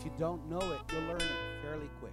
if you don't know it, you'll learn it fairly quick.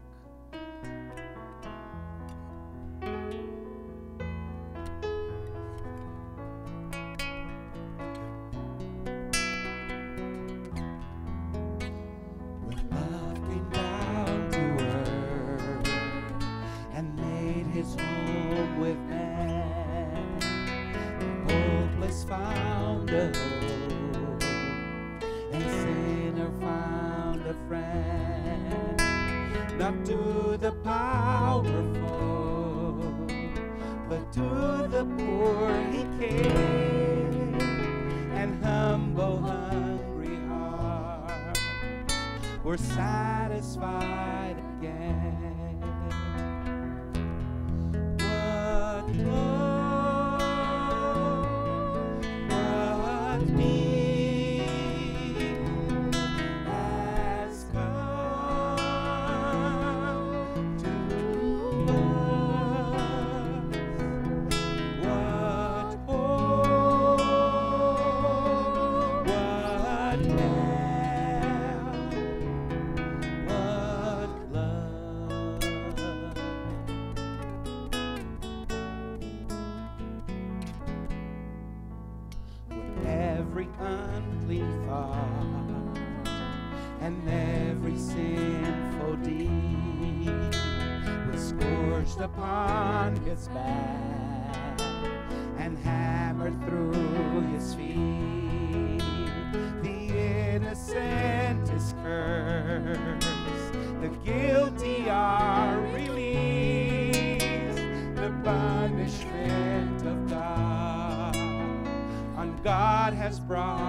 cry.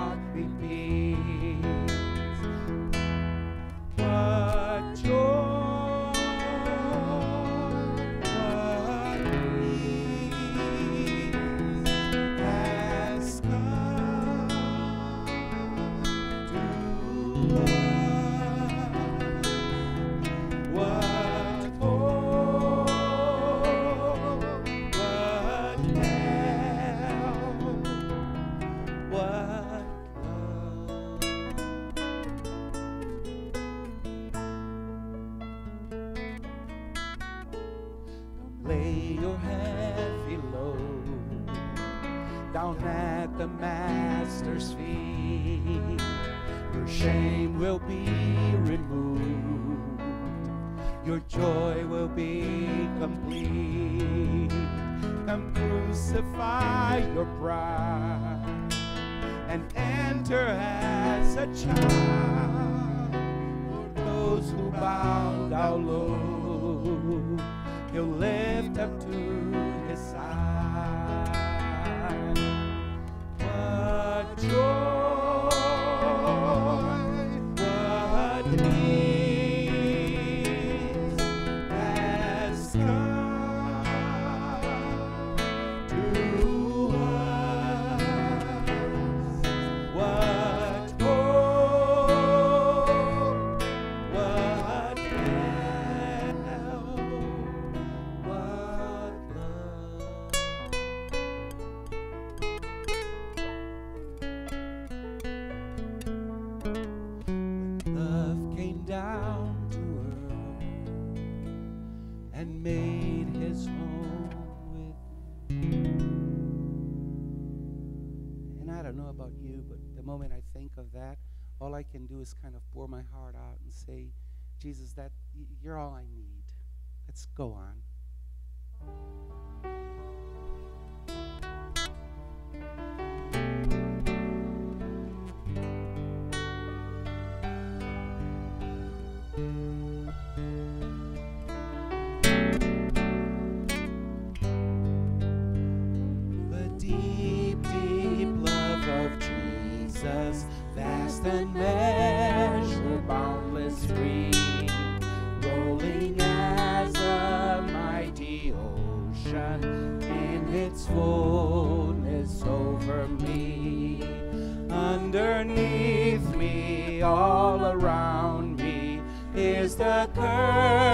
Lay your heavy load down at the Master's feet. Your shame will be removed. Your joy will be complete. Come crucify your pride and enter as a child. For those who bow down low, he'll lift up to his side. What joy, I don't know about you, but the moment I think of that, all I can do is kind of pour my heart out and say, Jesus, that you're all I need. Let's go on. The all around me, is the current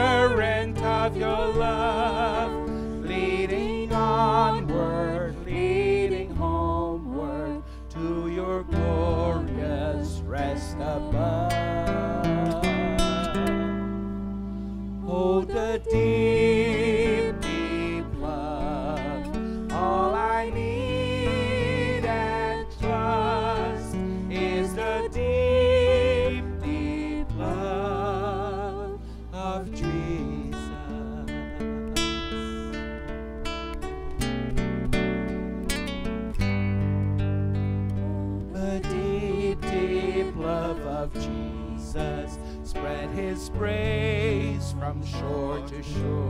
from shore to shore.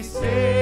say.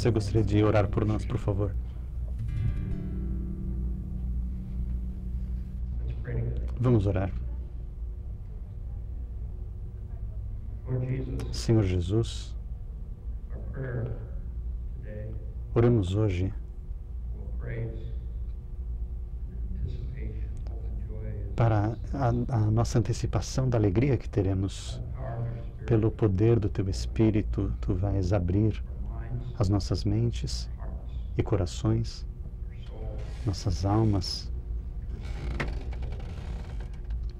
Você gostaria de orar por nós, por favor? Vamos orar. Senhor Jesus, oramos hoje para a, a nossa antecipação da alegria que teremos pelo poder do Teu Espírito. Tu vais abrir as nossas mentes e corações, nossas almas.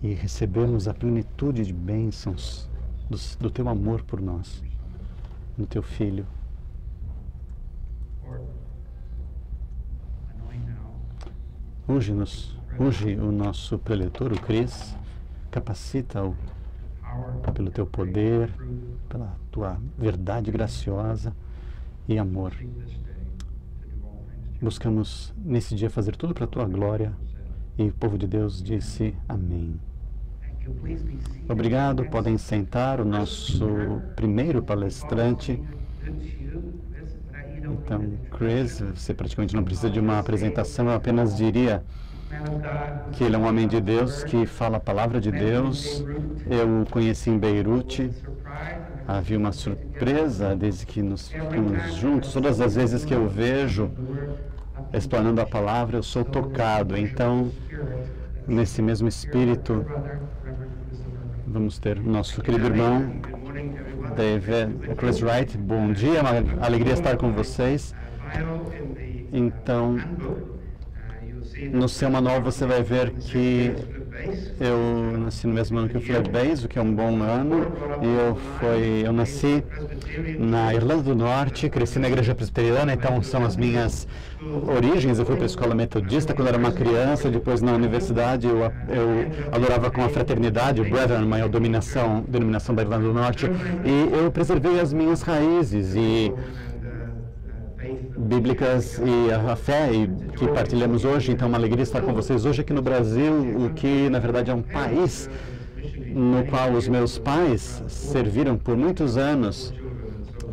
E recebermos a plenitude de bênçãos do, do Teu amor por nós, no Teu Filho. Unge-nos, unge o nosso preletor, o Cris, capacita-o pelo Teu poder, pela Tua verdade graciosa e amor. Buscamos nesse dia fazer tudo para a Tua glória e o povo de Deus disse amém. Obrigado, podem sentar o nosso primeiro palestrante. Então, Chris, você praticamente não precisa de uma apresentação, eu apenas diria que ele é um homem de Deus que fala a palavra de Deus. Eu o conheci em Beirute. Havia uma surpresa desde que nos ficamos juntos. Todas as vezes que eu vejo explanando a palavra, eu sou tocado. Então, nesse mesmo espírito, vamos ter nosso querido irmão David Chris Wright. Bom dia, é uma alegria estar com vocês. Então, no seu manual você vai ver que eu nasci no mesmo ano que o Fred Bays, o que é um bom ano. Eu, foi, eu nasci na Irlanda do Norte, cresci na igreja presbiteriana, então são as minhas origens. Eu fui para a escola metodista quando era uma criança, depois na universidade eu, eu adorava com a fraternidade, o Brethren, uma dominação, denominação da Irlanda do Norte, e eu preservei as minhas raízes e bíblicas e a fé que partilhamos hoje. Então, é uma alegria estar com vocês hoje aqui no Brasil, o que na verdade é um país no qual os meus pais serviram por muitos anos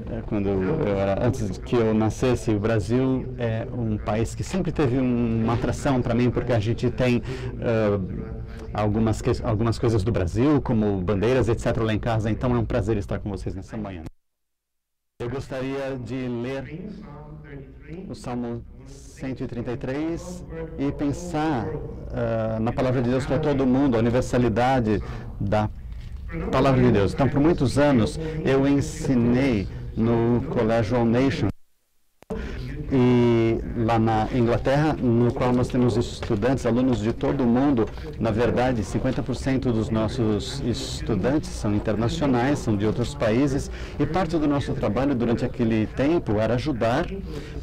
é, quando eu era, antes que eu nascesse, o Brasil é um país que sempre teve um, uma atração para mim, porque a gente tem uh, algumas, que, algumas coisas do Brasil, como bandeiras, etc., lá em casa. Então é um prazer estar com vocês nessa manhã. Eu gostaria de ler o Salmo 133 e pensar uh, na palavra de Deus para todo mundo, a universalidade da palavra de Deus. Então, por muitos anos, eu ensinei no Colégio All Nation e lá na Inglaterra, no qual nós temos estudantes, alunos de todo o mundo. Na verdade, 50% dos nossos estudantes são internacionais, são de outros países, e parte do nosso trabalho durante aquele tempo era ajudar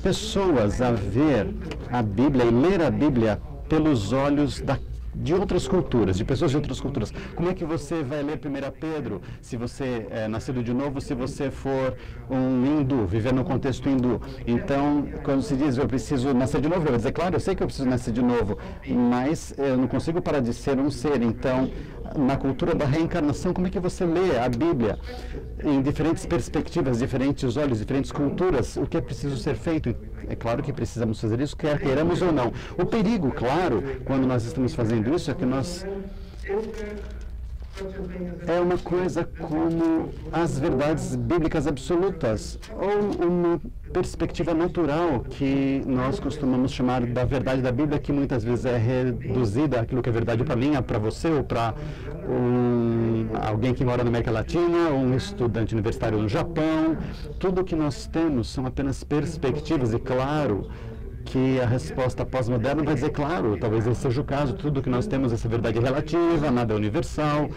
pessoas a ver a Bíblia e ler a Bíblia pelos olhos da de outras culturas, de pessoas de outras culturas. Como é que você vai ler 1 Pedro se você é nascido de novo, se você for um hindu, viver no contexto hindu? Então, quando se diz eu preciso nascer de novo, eu vou dizer, claro, eu sei que eu preciso nascer de novo, mas eu não consigo parar de ser um ser. Então, na cultura da reencarnação, como é que você lê a Bíblia em diferentes perspectivas, diferentes olhos, diferentes culturas? O que é preciso ser feito? É claro que precisamos fazer isso, quer queiramos ou não. O perigo, claro, quando nós estamos fazendo isso, é que nós é uma coisa como as verdades bíblicas absolutas ou uma perspectiva natural que nós costumamos chamar da verdade da Bíblia, que muitas vezes é reduzida àquilo que é verdade para mim, para você ou para um, alguém que mora na América Latina, um estudante universitário no Japão. Tudo que nós temos são apenas perspectivas e, claro, que a resposta pós-moderna vai dizer, claro, talvez esse seja o caso, tudo que nós temos, essa verdade relativa, nada é universal.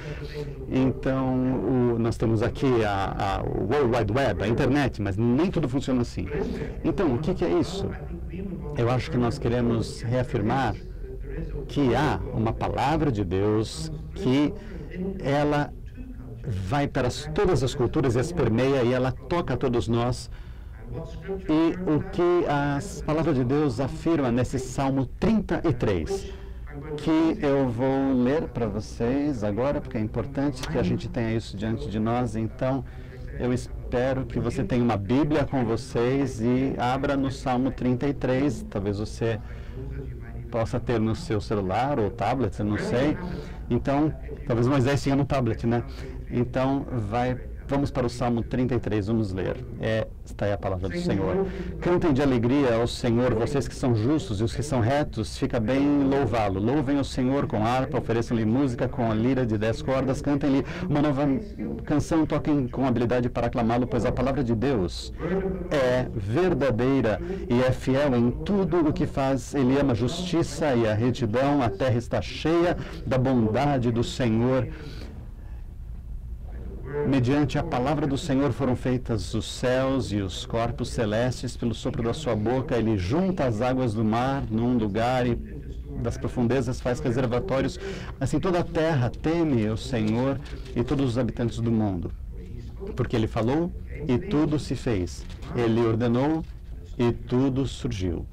Então, o, nós temos aqui a, a, World Wide Web, a internet, mas nem tudo funciona assim. Então, o que, que é isso? Eu acho que nós queremos reafirmar que há uma palavra de Deus que ela vai para todas as culturas e as permeia e ela toca a todos nós e o que a palavra de Deus afirma nesse Salmo 33, que eu vou ler para vocês agora, porque é importante que a gente tenha isso diante de nós. Então, eu espero que você tenha uma Bíblia com vocês e abra no Salmo 33. Talvez você possa ter no seu celular ou tablet, eu não sei. Então, talvez Moisés tenha no tablet, né? Então, vai Vamos para o Salmo 33, vamos ler. É, está aí a palavra do Senhor. Cantem de alegria ao Senhor, vocês que são justos e os que são retos, fica bem louvá-lo. Louvem o Senhor com harpa, ofereçam-lhe música com a lira de dez cordas, cantem-lhe uma nova canção, toquem com habilidade para aclamá-lo, pois a palavra de Deus é verdadeira e é fiel em tudo o que faz. Ele ama a justiça e a retidão, a terra está cheia da bondade do Senhor Mediante a palavra do Senhor foram feitas os céus e os corpos celestes, pelo sopro da sua boca, ele junta as águas do mar num lugar e das profundezas faz reservatórios. Assim toda a terra teme o Senhor e todos os habitantes do mundo. Porque ele falou e tudo se fez. Ele ordenou e tudo surgiu.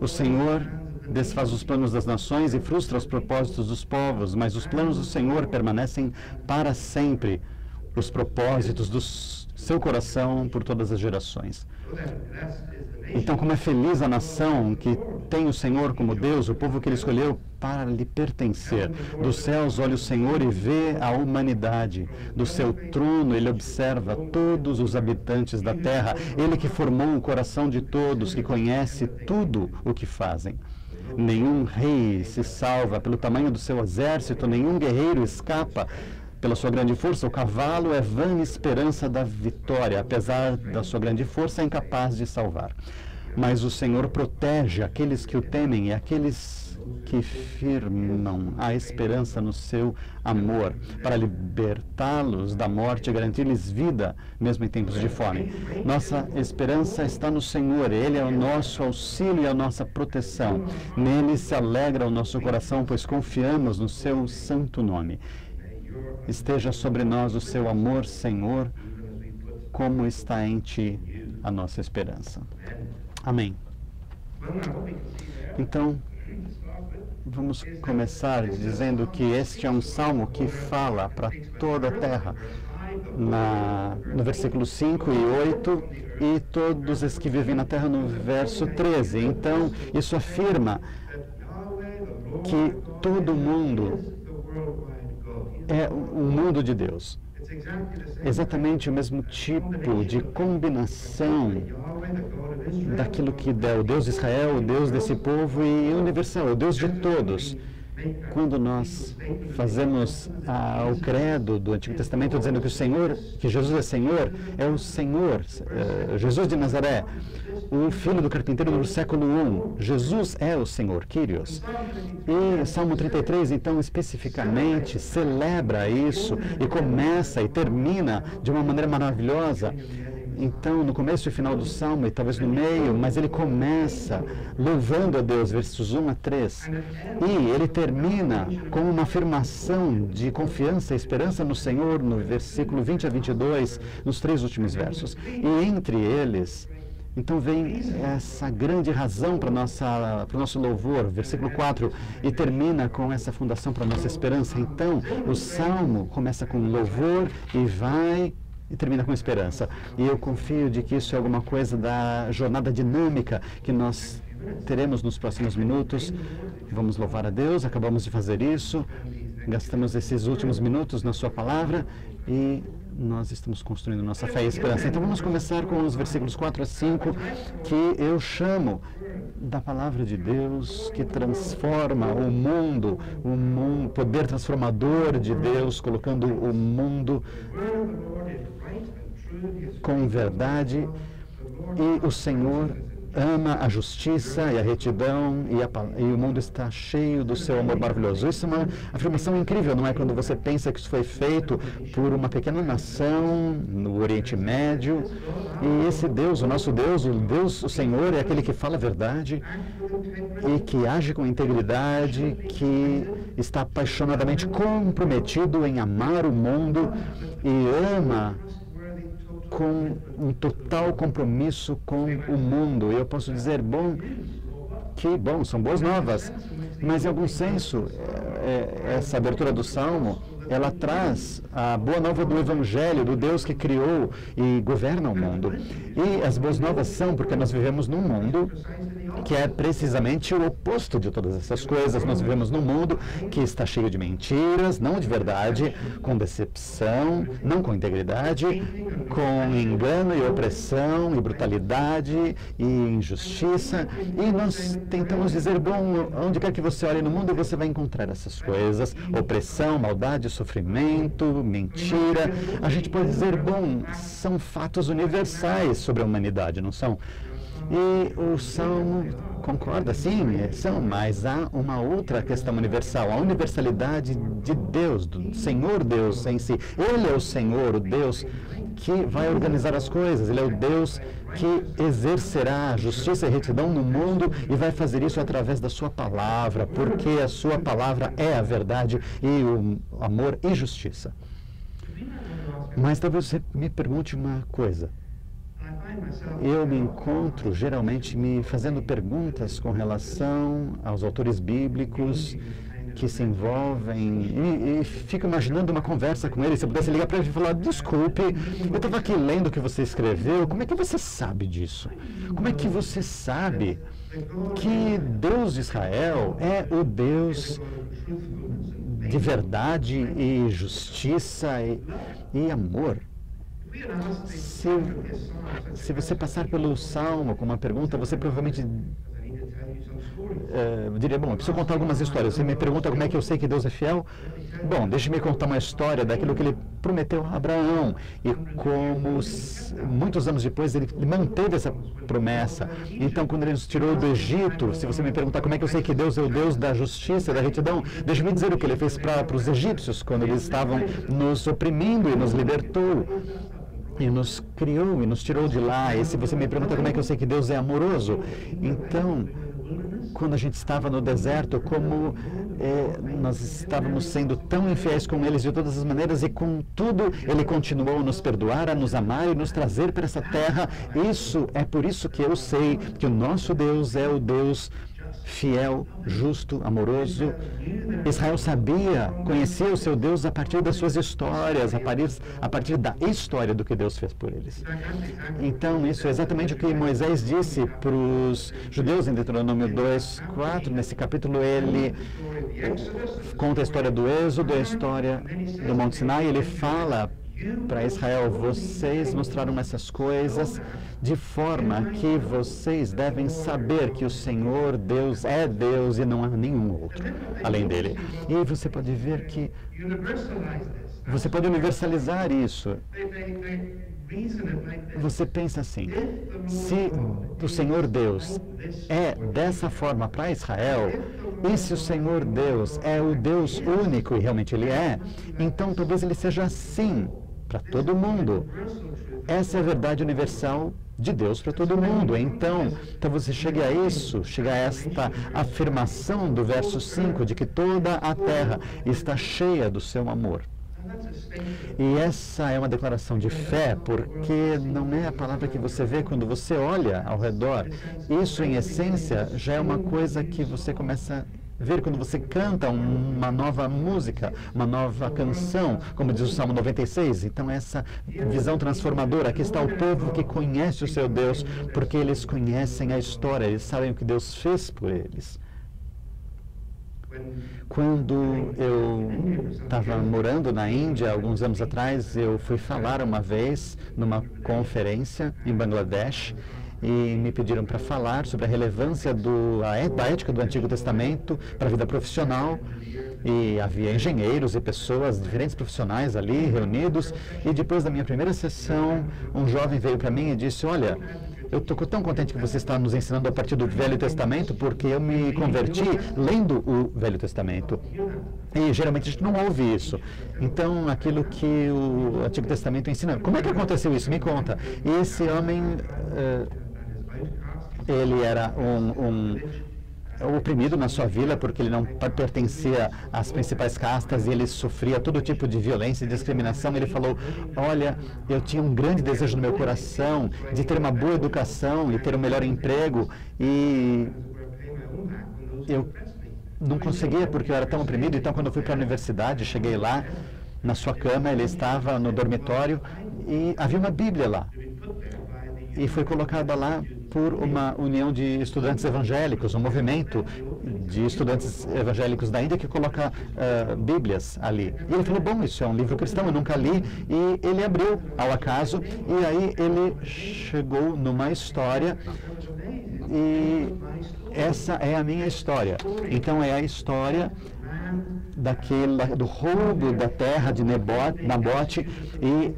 O Senhor desfaz os planos das nações e frustra os propósitos dos povos, mas os planos do Senhor permanecem para sempre os propósitos do seu coração por todas as gerações. Então, como é feliz a nação que tem o Senhor como Deus, o povo que ele escolheu para lhe pertencer. Dos céus olha o Senhor e vê a humanidade. Do seu trono ele observa todos os habitantes da terra. Ele que formou o coração de todos, que conhece tudo o que fazem. Nenhum rei se salva pelo tamanho do seu exército, nenhum guerreiro escapa pela sua grande força, o cavalo é vã esperança da vitória, apesar da sua grande força, é incapaz de salvar. Mas o Senhor protege aqueles que o temem e aqueles que firmam a esperança no seu amor, para libertá-los da morte e garantir-lhes vida, mesmo em tempos de fome. Nossa esperança está no Senhor, Ele é o nosso auxílio e a nossa proteção. Nele se alegra o nosso coração, pois confiamos no seu santo nome. Esteja sobre nós o seu amor, Senhor, como está em ti a nossa esperança. Amém. Então, vamos começar dizendo que este é um salmo que fala para toda a terra. na, no versículo 5 e 8, e todos os que vivem na terra no verso 13. Então, isso afirma que todo mundo é o mundo de Deus. Exatamente o mesmo tipo de combinação daquilo que é o Deus de Israel, o Deus desse povo e universal, o Deus de todos. Quando nós fazemos ah, o credo do Antigo Testamento dizendo que o Senhor, que Jesus é Senhor, é o Senhor, eh, Jesus de Nazaré, o filho do carpinteiro do século I. Jesus é o Senhor, Kyrios. E Salmo 33, então, especificamente, celebra isso e começa e termina de uma maneira maravilhosa então, no começo e final do salmo, e talvez no meio, mas ele começa louvando a Deus, versos 1 a 3. E ele termina com uma afirmação de confiança e esperança no Senhor, no versículo 20 a 22, nos três últimos versos. E entre eles, então vem essa grande razão para o nosso louvor, versículo 4, e termina com essa fundação para a nossa esperança. Então, o salmo começa com louvor e vai e termina com esperança. E eu confio de que isso é alguma coisa da jornada dinâmica que nós teremos nos próximos minutos. Vamos louvar a Deus, acabamos de fazer isso, gastamos esses últimos minutos na Sua palavra e nós estamos construindo nossa fé e esperança. Então vamos começar com os versículos 4 a 5, que eu chamo da palavra de Deus que transforma o mundo, o mundo, poder transformador de Deus, colocando o mundo com verdade e o Senhor ama a justiça e a retidão e, a, e, o mundo está cheio do seu amor maravilhoso. Isso é uma afirmação incrível, não é? Quando você pensa que isso foi feito por uma pequena nação no Oriente Médio e esse Deus, o nosso Deus, o Deus, o Senhor, é aquele que fala a verdade e que age com integridade, que está apaixonadamente comprometido em amar o mundo e ama com um total compromisso com o mundo. Eu posso dizer, bom, que bom, são boas novas. Mas, em algum senso, é, é, essa abertura do Salmo, ela traz a boa nova do Evangelho, do Deus que criou e governa o mundo. E as boas novas são porque nós vivemos num mundo que é precisamente o oposto de todas essas coisas. Nós vivemos num mundo que está cheio de mentiras, não de verdade, com decepção, não com integridade, com engano e opressão e brutalidade e injustiça. E nós tentamos dizer, bom, onde quer que você olhe no mundo, você vai encontrar essas coisas: opressão, maldade, sofrimento, mentira. A gente pode dizer, bom, são fatos universais sobre a humanidade, não são? E o Salmo concorda, sim, é, são, mas há uma outra questão universal, a universalidade de Deus, do Senhor Deus em si. Ele é o Senhor, o Deus que vai organizar as coisas, ele é o Deus que exercerá justiça e retidão no mundo e vai fazer isso através da sua palavra, porque a sua palavra é a verdade e o amor e justiça. Mas talvez você me pergunte uma coisa eu me encontro geralmente me fazendo perguntas com relação aos autores bíblicos que se envolvem e, e fico imaginando uma conversa com ele. Se eu pudesse ligar para ele e falar: Desculpe, eu estava aqui lendo o que você escreveu. Como é que você sabe disso? Como é que você sabe que Deus de Israel é o Deus de verdade e justiça e, e amor? Se, se você passar pelo Salmo com uma pergunta, você provavelmente é, diria, bom, eu preciso contar algumas histórias. Você me pergunta como é que eu sei que Deus é fiel? Bom, deixe-me contar uma história daquilo que ele prometeu a Abraão e como muitos anos depois ele manteve essa promessa. Então, quando ele nos tirou do Egito, se você me perguntar como é que eu sei que Deus é o Deus da justiça, da retidão, deixe-me dizer o que ele fez para os egípcios quando eles estavam nos oprimindo e nos libertou e nos criou e nos tirou de lá. E se você me pergunta como é que eu sei que Deus é amoroso, então, quando a gente estava no deserto, como é, nós estávamos sendo tão infiéis com eles de todas as maneiras e contudo Ele continuou a nos perdoar, a nos amar e nos trazer para essa terra. Isso é por isso que eu sei que o nosso Deus é o Deus fiel, justo, amoroso. Israel sabia, conhecia o seu Deus a partir das suas histórias, a partir, a partir da história do que Deus fez por eles. Então, isso é exatamente o que Moisés disse para os judeus em Deuteronômio 2, 4. Nesse capítulo, ele conta a história do Êxodo, a história do Monte Sinai. Ele fala para Israel: vocês mostraram essas coisas de forma que vocês devem saber que o Senhor Deus é Deus e não há nenhum outro além dele. E você pode ver que você pode universalizar isso. Você pensa assim: se o Senhor Deus é dessa forma para Israel, e se o Senhor Deus é o Deus único, e realmente Ele é, então talvez Ele seja assim para todo mundo. Essa é a verdade universal de Deus para todo mundo. Então, então você chega a isso, chega a esta afirmação do verso 5 de que toda a terra está cheia do seu amor. E essa é uma declaração de fé, porque não é a palavra que você vê quando você olha ao redor. Isso, em essência, já é uma coisa que você começa ver quando você canta uma nova música, uma nova canção, como diz o Salmo 96. Então, essa visão transformadora, aqui está o povo que conhece o seu Deus, porque eles conhecem a história, eles sabem o que Deus fez por eles. Quando eu estava morando na Índia, alguns anos atrás, eu fui falar uma vez numa conferência em Bangladesh e me pediram para falar sobre a relevância do, a, da ética do Antigo Testamento para a vida profissional. E havia engenheiros e pessoas, diferentes profissionais ali reunidos. E depois da minha primeira sessão, um jovem veio para mim e disse: Olha, eu estou tão contente que você está nos ensinando a partir do Velho Testamento, porque eu me converti lendo o Velho Testamento. E geralmente a gente não ouve isso. Então, aquilo que o Antigo Testamento ensina. Como é que aconteceu isso? Me conta. E esse homem. Uh, ele era um, um oprimido na sua vila porque ele não pertencia às principais castas e ele sofria todo tipo de violência e discriminação. Ele falou: Olha, eu tinha um grande desejo no meu coração de ter uma boa educação e ter um melhor emprego e eu não conseguia porque eu era tão oprimido. Então, quando eu fui para a universidade, cheguei lá na sua cama, ele estava no dormitório e havia uma Bíblia lá. E foi colocada lá por uma união de estudantes evangélicos, um movimento de estudantes evangélicos da Índia que coloca uh, Bíblias ali. E ele falou: Bom, isso é um livro cristão, eu nunca li. E ele abriu ao acaso, e aí ele chegou numa história. E essa é a minha história. Então, é a história daquele, do roubo da terra de Nebote, Nabote e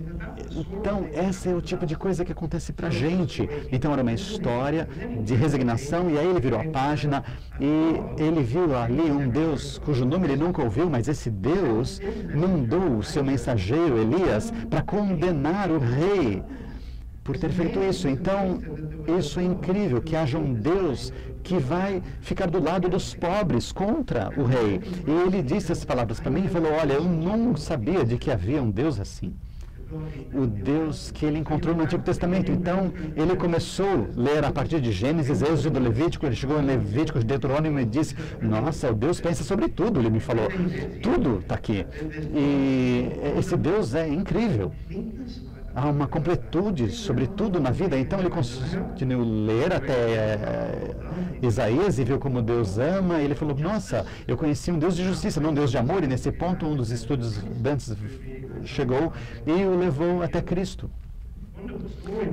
então, esse é o tipo de coisa que acontece para gente. Então, era uma história de resignação, e aí ele virou a página e ele viu ali um Deus cujo nome ele nunca ouviu, mas esse Deus mandou o seu mensageiro Elias para condenar o rei por ter feito isso. Então, isso é incrível, que haja um Deus que vai ficar do lado dos pobres contra o rei. E ele disse essas palavras para mim e falou: Olha, eu não sabia de que havia um Deus assim o Deus que ele encontrou no Antigo Testamento. Então, ele começou a ler a partir de Gênesis, Êxodo, Levítico, ele chegou em Levítico, Deuteronômio e disse, nossa, o Deus pensa sobre tudo, ele me falou. Tudo está aqui. E esse Deus é incrível. Há uma completude sobre tudo na vida. Então, ele continuou ler até é, Isaías e viu como Deus ama. Ele falou, nossa, eu conheci um Deus de justiça, não um Deus de amor. E nesse ponto, um dos estudos dantes chegou e o levou até Cristo.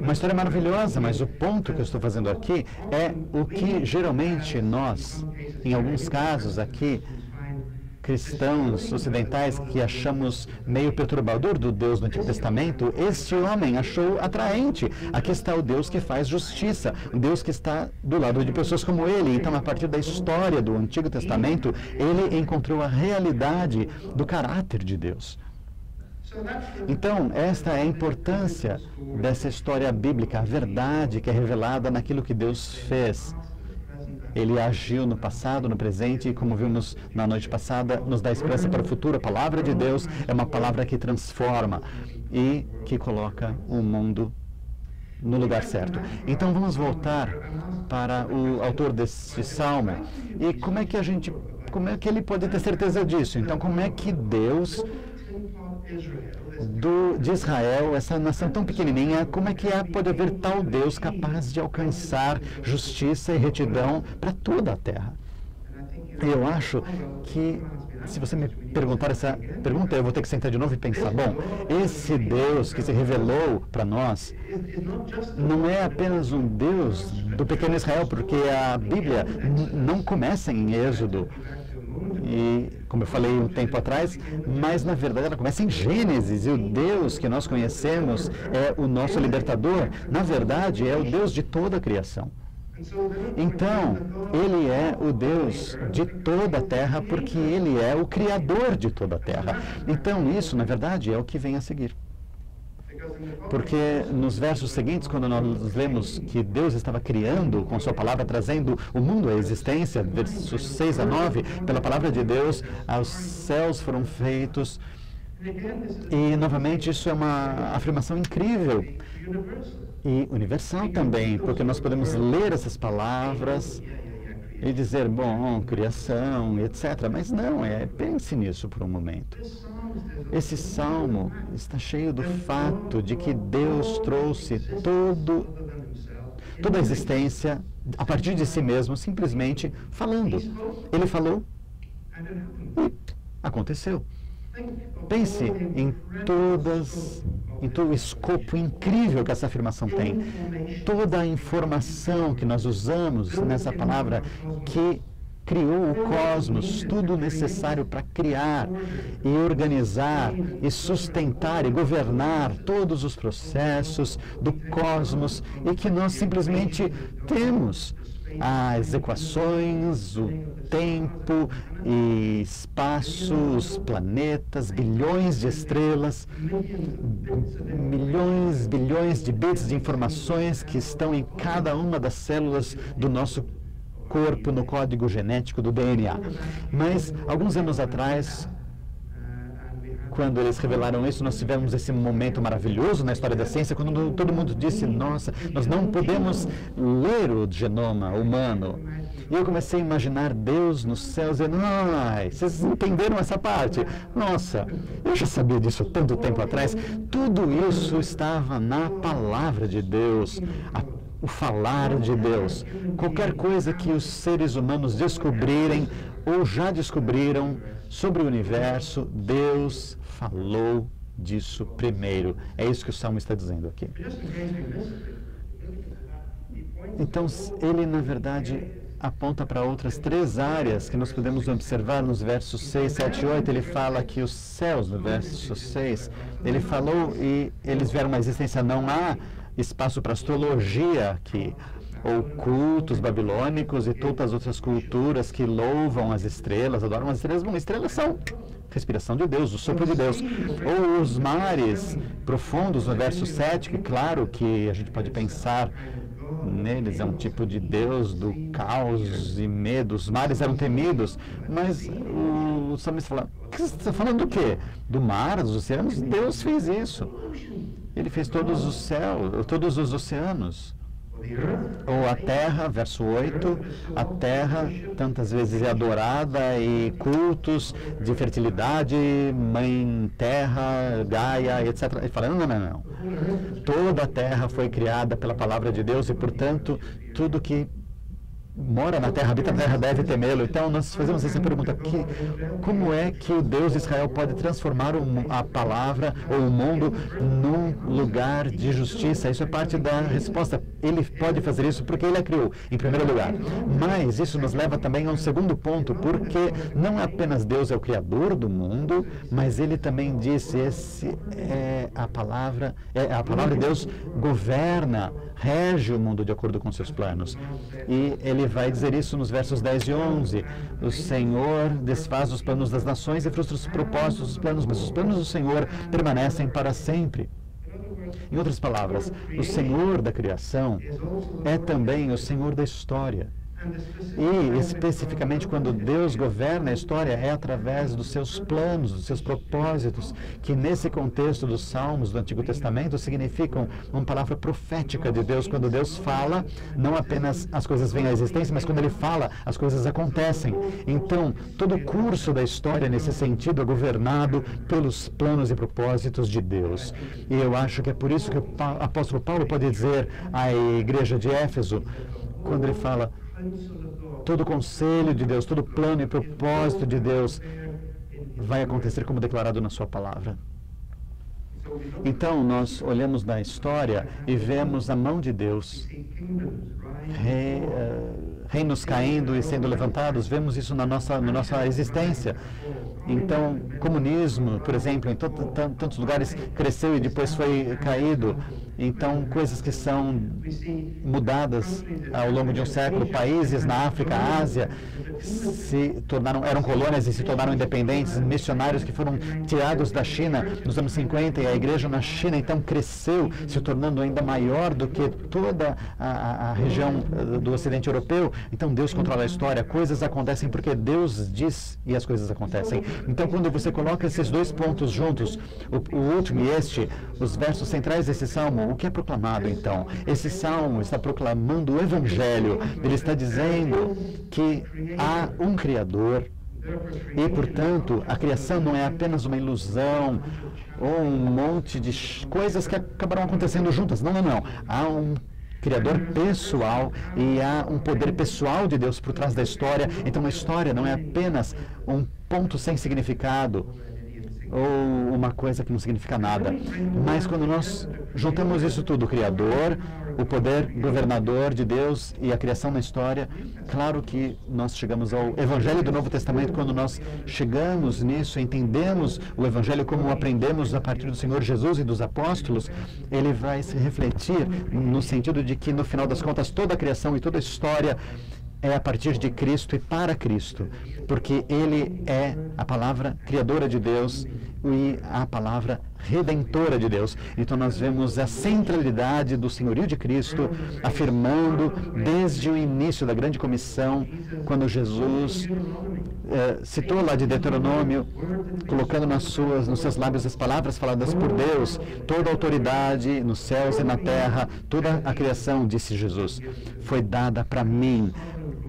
Uma história maravilhosa, mas o ponto que eu estou fazendo aqui é o que geralmente nós, em alguns casos aqui, cristãos ocidentais que achamos meio perturbador do Deus do Antigo Testamento, este homem achou atraente. Aqui está o Deus que faz justiça, o Deus que está do lado de pessoas como ele. Então, a partir da história do Antigo Testamento, ele encontrou a realidade do caráter de Deus. Então, esta é a importância dessa história bíblica, a verdade que é revelada naquilo que Deus fez. Ele agiu no passado, no presente, e como vimos na noite passada, nos dá esperança para o futuro. A palavra de Deus é uma palavra que transforma e que coloca o mundo no lugar certo. Então vamos voltar para o autor desse salmo e como é que a gente, como é que ele pode ter certeza disso? Então como é que Deus do, de Israel, essa nação tão pequenininha, como é que é, pode haver tal Deus capaz de alcançar justiça e retidão para toda a terra? Eu acho que, se você me perguntar essa pergunta, eu vou ter que sentar de novo e pensar: bom, esse Deus que se revelou para nós não é apenas um Deus do pequeno Israel, porque a Bíblia não começa em Êxodo. E, como eu falei um tempo atrás, mas na verdade ela começa em Gênesis, e o Deus que nós conhecemos é o nosso libertador. Na verdade, é o Deus de toda a criação. Então, ele é o Deus de toda a terra, porque ele é o Criador de toda a terra. Então, isso, na verdade, é o que vem a seguir. Porque nos versos seguintes, quando nós lemos que Deus estava criando com Sua palavra, trazendo o mundo à existência, versos 6 a 9, pela palavra de Deus, os céus foram feitos. E, novamente, isso é uma afirmação incrível e universal também, porque nós podemos ler essas palavras e dizer, bom, criação, etc. Mas não, é, pense nisso por um momento. Esse salmo está cheio do fato de que Deus trouxe todo, toda a existência a partir de si mesmo, simplesmente falando. Ele falou e aconteceu. Pense em todas, em todo o escopo incrível que essa afirmação tem. Toda a informação que nós usamos nessa palavra que criou o cosmos, tudo necessário para criar e organizar e sustentar e governar todos os processos do cosmos e que nós simplesmente temos as equações, o tempo e espaço, os planetas, bilhões de estrelas, milhões, bilhões de bits de informações que estão em cada uma das células do nosso corpo, no código genético do DNA. Mas, alguns anos atrás, quando eles revelaram isso, nós tivemos esse momento maravilhoso na história da ciência, quando todo mundo disse: Nossa, nós não podemos ler o genoma humano. E eu comecei a imaginar Deus nos céus e, ai, vocês entenderam essa parte? Nossa, eu já sabia disso tanto tempo atrás. Tudo isso estava na palavra de Deus. A o falar de Deus. Qualquer coisa que os seres humanos descobrirem ou já descobriram sobre o universo, Deus falou disso primeiro. É isso que o Salmo está dizendo aqui. Então, ele, na verdade, aponta para outras três áreas que nós podemos observar nos versos 6, 7 e 8. Ele fala que os céus, no verso 6, ele falou e eles vieram uma existência. Não há espaço para astrologia aqui, ou cultos babilônicos e todas as outras culturas que louvam as estrelas, adoram as estrelas. Bom, estrelas são respiração de Deus, o sopro de Deus. Ou os mares profundos, no verso 7, que claro que a gente pode pensar neles, é um tipo de Deus do caos e medo. Os mares eram temidos, mas o, o salmista fala, você está falando do quê? Do mar, dos oceanos? Deus fez isso. Ele fez todos os céus, todos os oceanos. Ou a terra, verso 8, a terra tantas vezes é adorada e cultos de fertilidade, mãe terra, Gaia, etc. Ele fala, não, não, não, não. Toda a terra foi criada pela palavra de Deus e, portanto, tudo que mora na terra, habita na terra, deve temê-lo. Então, nós fazemos essa pergunta: que, como é que o Deus de Israel pode transformar a palavra ou o mundo num lugar de justiça? Isso é parte da resposta. Ele pode fazer isso porque ele a criou, em primeiro lugar. Mas isso nos leva também a um segundo ponto, porque não apenas Deus é o criador do mundo, mas ele também disse: esse é a palavra, é, a palavra de Deus governa, rege o mundo de acordo com seus planos. E ele vai dizer isso nos versos 10 e 11. O Senhor desfaz os planos das nações e frustra os propósitos dos planos, mas os planos do Senhor permanecem para sempre. Em outras palavras, o Senhor da criação é também o Senhor da história. E, especificamente, quando Deus governa a história, é através dos seus planos, dos seus propósitos, que nesse contexto dos Salmos do Antigo Testamento significam uma palavra profética de Deus. Quando Deus fala, não apenas as coisas vêm à existência, mas quando Ele fala, as coisas acontecem. Então, todo o curso da história, nesse sentido, é governado pelos planos e propósitos de Deus. E eu acho que é por isso que o apóstolo Paulo pode dizer à igreja de Éfeso, quando ele fala todo conselho de Deus, todo plano e propósito de Deus vai acontecer como declarado na sua palavra. Então, nós olhamos na história e vemos a mão de Deus, rei, uh, reinos caindo e sendo levantados, vemos isso na nossa, na nossa existência. Então, comunismo, por exemplo, em tantos lugares cresceu e depois foi caído. Então, coisas que são mudadas ao longo de um século, países na África, Ásia, se tornaram, eram colônias e se tornaram independentes, missionários que foram tirados da China nos anos 50 e a igreja na China então cresceu, se tornando ainda maior do que toda a, a região eh, do Ocidente Europeu. Então, Deus controla a história, coisas acontecem porque Deus diz e as coisas acontecem. Então, quando você coloca esses dois pontos juntos, o, o último e este, os versos centrais desse salmo, o que é proclamado então? Esse salmo está proclamando o Evangelho. Ele está dizendo que há um Criador e, portanto, a criação não é apenas uma ilusão ou um monte de coisas que acabaram acontecendo juntas. Não, não, não. Há um Criador pessoal e há um poder pessoal de Deus por trás da história. Então, a história não é apenas um ponto sem significado ou uma coisa que não significa nada. Mas quando nós juntamos isso tudo, o Criador, o poder governador de Deus e a criação na história, claro que nós chegamos ao Evangelho do Novo Testamento, quando nós chegamos nisso, entendemos o Evangelho como aprendemos a partir do Senhor Jesus e dos apóstolos, ele vai se refletir no sentido de que, no final das contas, toda a criação e toda a história é a partir de Cristo e para Cristo, porque Ele é a palavra criadora de Deus e a palavra redentora de Deus. Então nós vemos a centralidade do senhorio de Cristo afirmando desde o início da grande comissão, quando Jesus eh, citou lá de Deuteronômio, colocando nas suas, nos seus lábios as palavras faladas por Deus, toda autoridade nos céus e na terra, toda a criação, disse Jesus, foi dada para mim.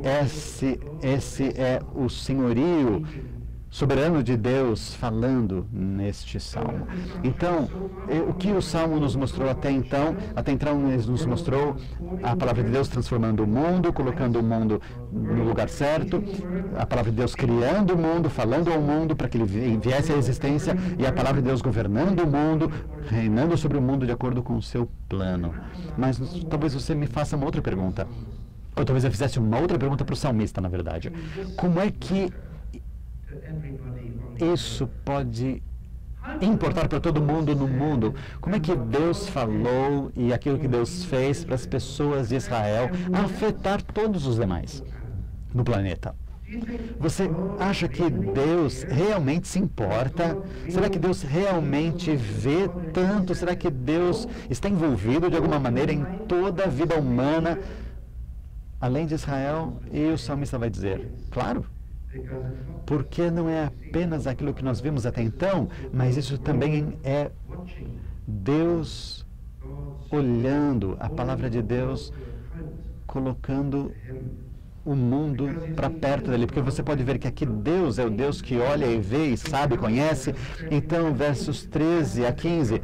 Esse, esse é o senhorio soberano de Deus falando neste salmo. Então, o que o salmo nos mostrou até então? Até então, ele nos mostrou a palavra de Deus transformando o mundo, colocando o mundo no lugar certo, a palavra de Deus criando o mundo, falando ao mundo para que ele viesse à existência, e a palavra de Deus governando o mundo, reinando sobre o mundo de acordo com o seu plano. Mas talvez você me faça uma outra pergunta. Ou talvez eu fizesse uma outra pergunta para o salmista, na verdade. Como é que isso pode importar para todo mundo no mundo. Como é que Deus falou e aquilo que Deus fez para as pessoas de Israel afetar todos os demais no planeta? Você acha que Deus realmente se importa? Será que Deus realmente vê tanto? Será que Deus está envolvido de alguma maneira em toda a vida humana, além de Israel? E o salmista vai dizer: Claro, porque não é apenas aquilo que nós vimos até então, mas isso também é Deus olhando a palavra de Deus, colocando o mundo para perto dele, porque você pode ver que aqui Deus é o Deus que olha e vê e sabe, conhece. Então, versos 13 a 15: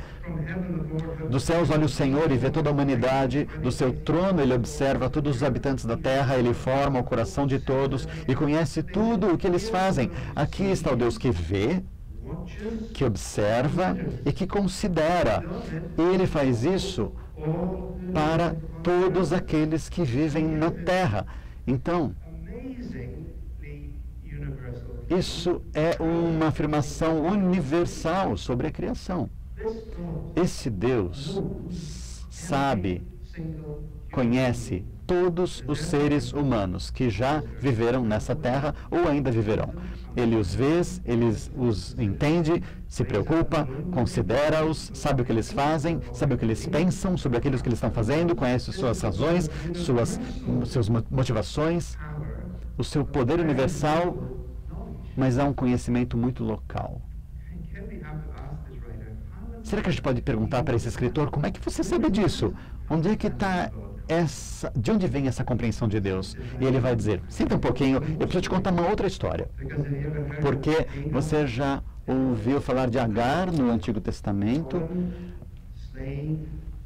Dos céus olha o Senhor e vê toda a humanidade, do seu trono ele observa todos os habitantes da terra, ele forma o coração de todos e conhece tudo o que eles fazem. Aqui está o Deus que vê, que observa e que considera. Ele faz isso para todos aqueles que vivem na terra. Então, isso é uma afirmação universal sobre a criação. Esse Deus sabe conhece todos os seres humanos que já viveram nessa terra ou ainda viverão. Ele os vê, ele os entende, se preocupa, considera-os, sabe o que eles fazem, sabe o que eles pensam sobre aquilo que eles estão fazendo, conhece suas razões, suas suas motivações, o seu poder universal, mas há um conhecimento muito local. Será que a gente pode perguntar para esse escritor como é que você sabe disso? Onde é que está essa, de onde vem essa compreensão de Deus? E ele vai dizer: Sinta um pouquinho, eu preciso te contar uma outra história. Porque você já ouviu falar de Agar no Antigo Testamento?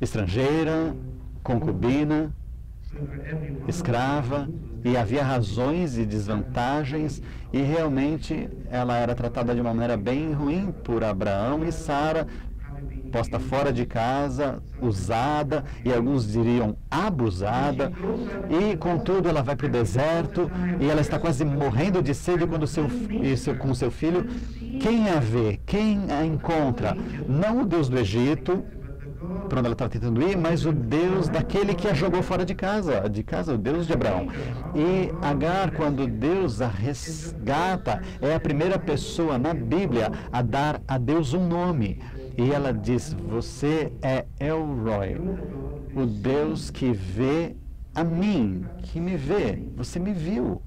Estrangeira, concubina, escrava, e havia razões e desvantagens, e realmente ela era tratada de uma maneira bem ruim por Abraão e Sara posta fora de casa, usada, e alguns diriam abusada, e contudo ela vai para o deserto e ela está quase morrendo de sede quando seu, seu, com seu filho. Quem a vê? Quem a encontra? Não o Deus do Egito, para onde ela estava tentando ir, mas o Deus daquele que a jogou fora de casa, de casa, o Deus de Abraão. E Agar, quando Deus a resgata, é a primeira pessoa na Bíblia a dar a Deus um nome. E ela diz: Você é Elroy, o Deus que vê a mim, que me vê. Você me viu.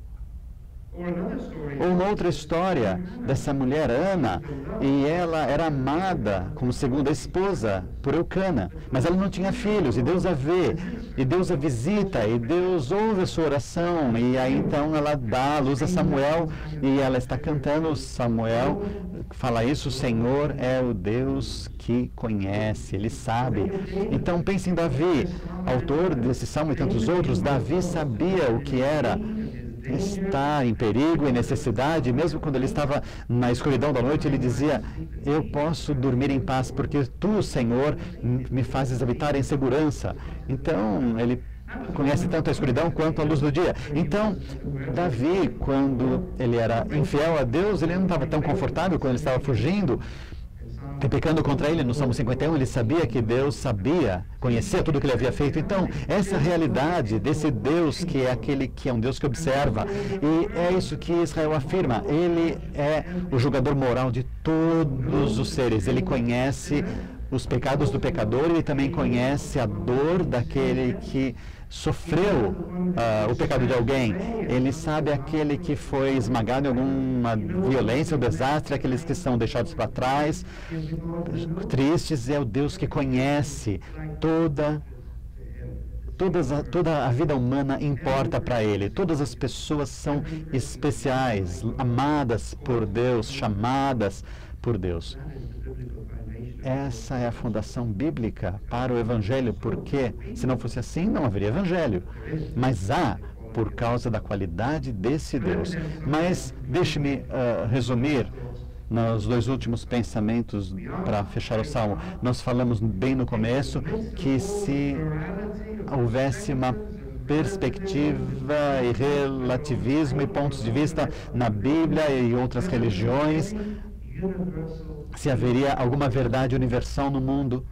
Ou uma outra história dessa mulher, Ana, e ela era amada como segunda esposa por Eucana, mas ela não tinha filhos, e Deus a vê, e Deus a visita, e Deus ouve a sua oração, e aí então ela dá a luz a Samuel, e ela está cantando, Samuel fala isso, o Senhor é o Deus que conhece, ele sabe. Então pense em Davi, autor desse salmo e tantos outros, Davi sabia o que era está em perigo e necessidade, mesmo quando ele estava na escuridão da noite, ele dizia: Eu posso dormir em paz, porque tu, Senhor, me fazes habitar em segurança. Então, ele conhece tanto a escuridão quanto a luz do dia. Então, Davi, quando ele era infiel a Deus, ele não estava tão confortável quando ele estava fugindo pecando contra ele no Salmo 51, ele sabia que Deus sabia, conhecia tudo o que ele havia feito. Então, essa realidade desse Deus que é aquele que é um Deus que observa, e é isso que Israel afirma, ele é o julgador moral de todos os seres, ele conhece os pecados do pecador, ele também conhece a dor daquele que sofreu uh, o pecado de alguém. Ele sabe aquele que foi esmagado em alguma violência ou desastre, aqueles que são deixados para trás, tristes. É o Deus que conhece toda Todas a, toda a vida humana importa para ele. Todas as pessoas são especiais, amadas por Deus, chamadas por Deus. Essa é a fundação bíblica para o Evangelho, porque se não fosse assim, não haveria Evangelho. Mas há, por causa da qualidade desse Deus. Mas deixe-me uh, resumir nos dois últimos pensamentos para fechar o salmo. Nós falamos bem no começo que se houvesse uma perspectiva e relativismo e pontos de vista na Bíblia e outras religiões, se haveria alguma verdade universal no mundo.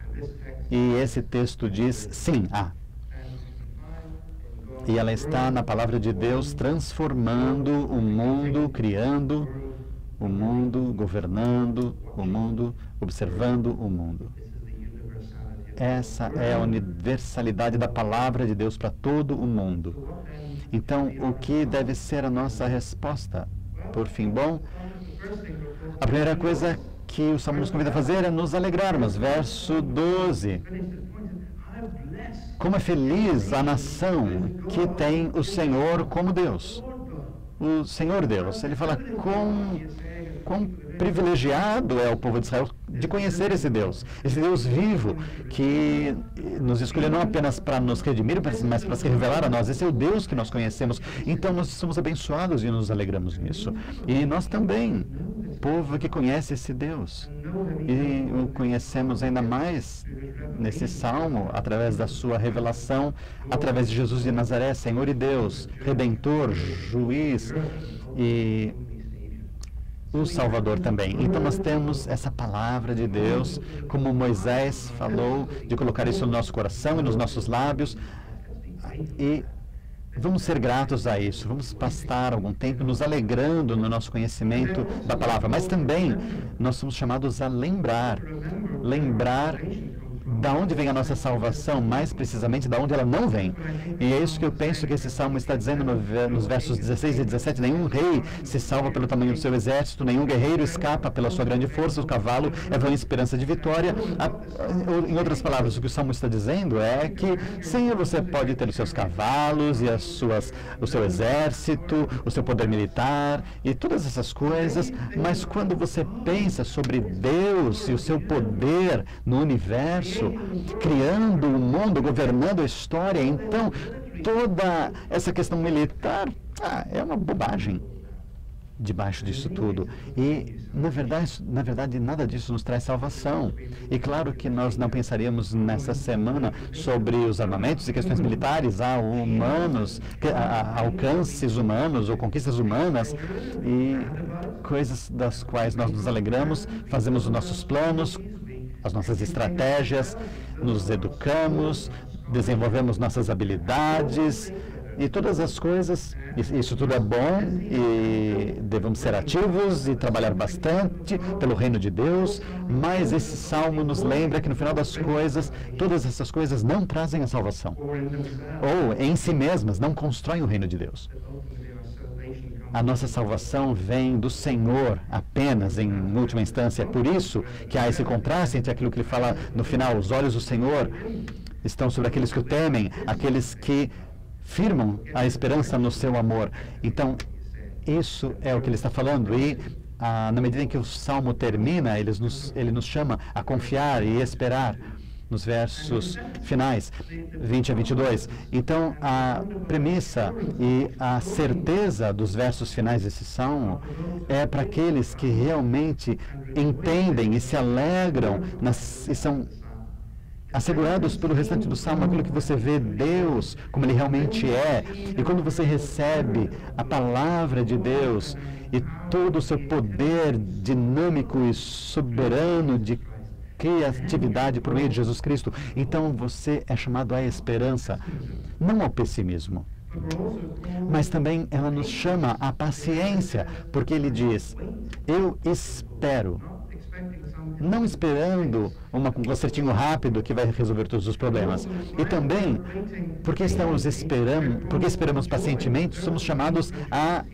E esse texto diz: sim, há. E ela está na palavra de Deus transformando o mundo, criando o mundo, governando o mundo, observando o mundo. Essa é a universalidade da palavra de Deus para todo o mundo. Então, o que deve ser a nossa resposta? Por fim, bom, a primeira coisa que o Salmo nos convida a fazer é nos alegrarmos. Verso 12. Como é feliz a nação que tem o Senhor como Deus. O Senhor Deus. Ele fala com quão privilegiado é o povo de Israel de conhecer esse Deus, esse Deus vivo que nos escolheu não apenas para nos redimir, mas para se revelar a nós. Esse é o Deus que nós conhecemos. Então nós somos abençoados e nos alegramos nisso. E nós também, povo que conhece esse Deus. E o conhecemos ainda mais nesse salmo, através da sua revelação, através de Jesus de Nazaré, Senhor e Deus, Redentor, Juiz e o Salvador também. Então nós temos essa palavra de Deus, como Moisés falou, de colocar isso no nosso coração e nos nossos lábios. E vamos ser gratos a isso. Vamos passar algum tempo nos alegrando no nosso conhecimento da palavra. Mas também nós somos chamados a lembrar, lembrar da onde vem a nossa salvação, mais precisamente da onde ela não vem. E é isso que eu penso que esse salmo está dizendo no, nos versos 16 e 17: nenhum rei se salva pelo tamanho do seu exército, nenhum guerreiro escapa pela sua grande força, o cavalo é vã esperança de vitória. Em outras palavras, o que o salmo está dizendo é que, sim, você pode ter os seus cavalos e as suas, o seu exército, o seu poder militar e todas essas coisas, mas quando você pensa sobre Deus e o seu poder no universo, criando o mundo, governando a história. Então, toda essa questão militar ah, é uma bobagem debaixo disso tudo. E, na verdade, na verdade, nada disso nos traz salvação. E claro que nós não pensaríamos nessa semana sobre os armamentos e questões militares, a humanos, a, alcances humanos ou conquistas humanas e coisas das quais nós nos alegramos, fazemos os nossos planos, as nossas estratégias, nos educamos, desenvolvemos nossas habilidades e todas as coisas. Isso tudo é bom e devemos ser ativos e trabalhar bastante pelo reino de Deus, mas esse salmo nos lembra que no final das coisas, todas essas coisas não trazem a salvação. Ou em si mesmas não constroem o reino de Deus. A nossa salvação vem do Senhor apenas, em última instância. É por isso que há esse contraste entre aquilo que ele fala no final: os olhos do Senhor estão sobre aqueles que o temem, aqueles que firmam a esperança no seu amor. Então, isso é o que ele está falando. E ah, na medida em que o salmo termina, ele nos, ele nos chama a confiar e esperar nos versos finais, 20 a 22. Então, a premissa e a certeza dos versos finais desse salmo é para aqueles que realmente entendem e se alegram nas, e são assegurados pelo restante do salmo, aquilo que você vê Deus como Ele realmente é. E quando você recebe a palavra de Deus e todo o seu poder dinâmico e soberano de criatividade por meio de Jesus Cristo. Então você é chamado à esperança, não ao pessimismo. Mas também ela nos chama à paciência, porque ele diz: Eu espero. Não esperando uma, um concertinho rápido que vai resolver todos os problemas. E também, porque estamos esperando, porque esperamos pacientemente, somos chamados a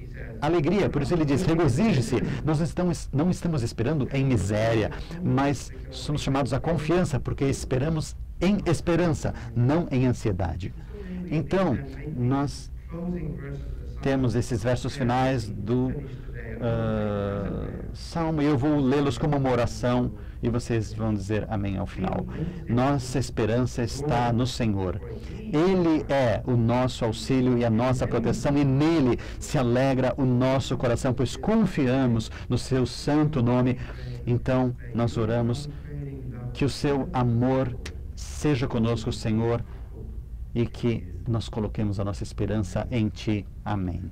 alegria. Por isso ele diz: regozije-se. Nós estamos, não estamos esperando em miséria, mas somos chamados à confiança, porque esperamos em esperança, não em ansiedade. Então, nós temos esses versos finais do uh, Salmo e eu vou lê-los como uma oração e vocês vão dizer amém ao final. Nossa esperança está no Senhor. Ele é o nosso auxílio e a nossa proteção, e nele se alegra o nosso coração, pois confiamos no seu santo nome. Então, nós oramos que o seu amor seja conosco, Senhor, e que nós coloquemos a nossa esperança em Ti. Amém.